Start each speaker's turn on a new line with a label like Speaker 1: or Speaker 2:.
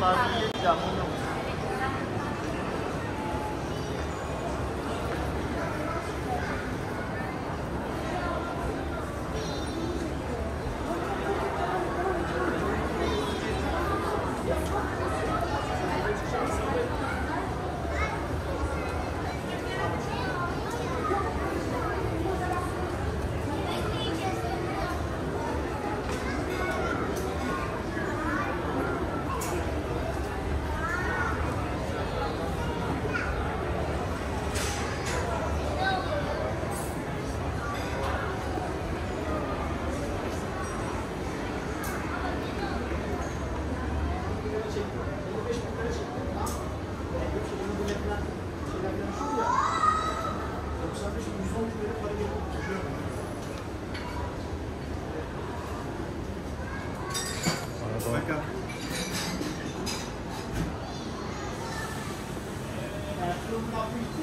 Speaker 1: 把自己讲清楚。不用。
Speaker 2: Becca.
Speaker 1: Ertuğrul Kapı gitti